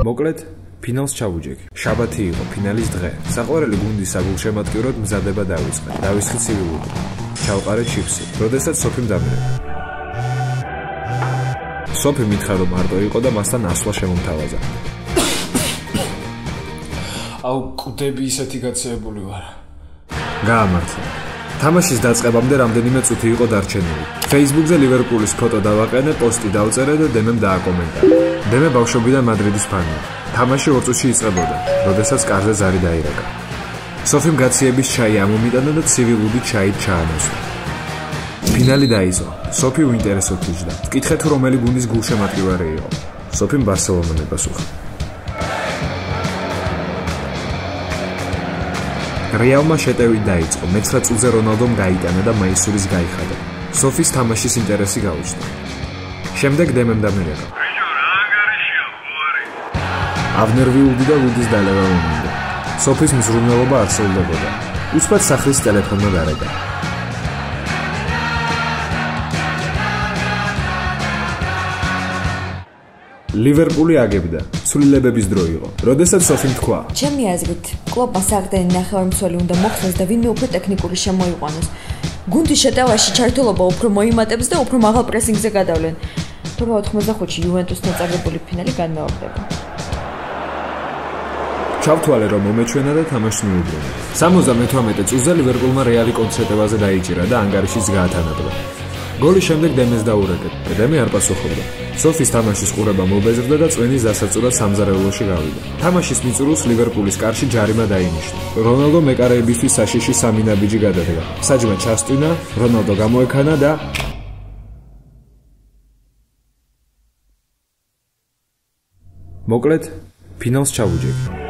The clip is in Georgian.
მოკლედ ფინალს ჩავუჯექ. შაბათი იყო ფინალის დღე. საყვარელი გუნდის საგულშემატკივროდ მზადება დავიწყე. დავისხი ცივილური. ჩავყარე ჩიფსი. როდესაც სოფიმ დამირეკა. სოფი მითხა რომ მარტო იყო და მასთან ასვლა შემომთავაზა. აუ კუდები ისეთი გაცეებული ვარ. გაამართლა. თამაშის დაწყებამდე რამდენიმე წუთი იყო დარჩენილი. Facebook-ზე ლივერპულის ფოტო დავაყენე, პოსტი დავწერე და დემემ დააკომენტარა. დემე ბავშვობიდან მადრიდის ფანია. თამაში ორ წუთში იწყებოდა, როდესაც კარზე ზარი დაირეკა. სოფიმ გაციების ჩაი ამომიტანა და ცივილური ჩაი ჩაანაცვლა. ფინალი დაიწყო. სოფი უინტერესოდ იჯდა. მკითხე თუ რომელი გუნდის გულშემატკივარი იყო. სოფიმ ბარსელონა პასუხა. რეალმა შეტევი დაიწყო. მე-19 წუთზე რონალდომ გაიტანა და მაისურის გაიხადა. სოფის თამაშის ინტერესი გაუჩნდა. შემდეგ დემემ დამერეკა. ავნერვიუდი და ლუდის დალევა მომიდა. სოფის მზრუნველობა არ სრულდებოდა. უცბად სახლის ტელეფონმა გარეკა. ლივერპული აგებდა. ცვლილებების დრო იყო. როდესაც სოფიმ თქვა: ჩემი აზრით, კლუბმა საგდენი ნახევარმცველი უნდა მოხდეს და ვინმე უფრო ტექნიკური შემოიყვანოს. გუნდის შეტევაში ჩართულობა უფრო მოიმატებს და უფრო მაღალ პრესინგზე გადავლენ. თუმცა 85-ში იუვენტუსთან წაგებული ფინალი განმეორდება. ჩავთვალე რომ მომეჩვენა და თამაში მიუბრუნე. 78 წუთზე ლივერპულმა რეალი კონცერტებაზე დაიჭირა და ანგარიშიც გაათანაბლა. გოლის შემდეგ დემეს დაურეკეთ და დემე არ პასუხობდა. სოფის თამაშის ყურება მობეზრდა და წვენის დასაწურად სამზარეულოში გავიდა. თამაშის მიწურულს ლივერპულის კარში ჯარიმა დაინიშნა. რონალდო მეკარეებისთვის საშიში სამი ნაბიჯი გადადგა. საჯმა ჩასტვინა, რონალდო გამოექანა და მოკლედ ფინალს ჩავუჯექ.